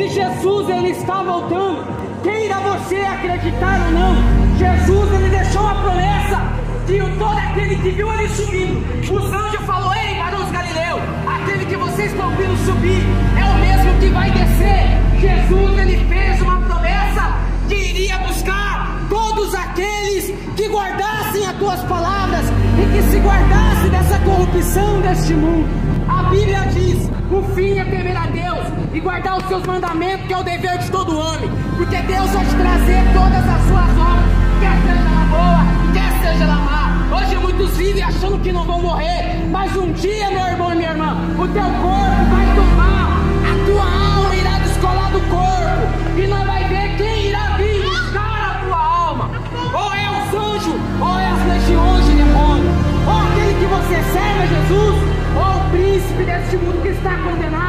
E Jesus ele está voltando. Queira você acreditar ou não, Jesus ele deixou a promessa de todo aquele que viu ele subindo. Os anjos falou: Ei, varões Galileu, aquele que vocês estão vindo subir é o mesmo que vai descer. Jesus ele fez uma promessa que iria buscar todos aqueles que guardassem as tuas palavras e que se guardassem dessa corrupção deste mundo. A Bíblia diz: o fim é temer e guardar os seus mandamentos, que é o dever de todo homem. Porque Deus vai te trazer todas as suas obras, quer seja ela boa, quer seja ela má. Hoje muitos vivem achando que não vão morrer, mas um dia, meu irmão e minha irmã, o teu corpo vai tomar, a tua alma irá descolar do corpo, e nós vai ver quem irá beliscar a tua alma. Ou é os anjos, ou é as legiões de demônio, ou aquele que você serve, Jesus, ou o príncipe deste mundo que está condenado.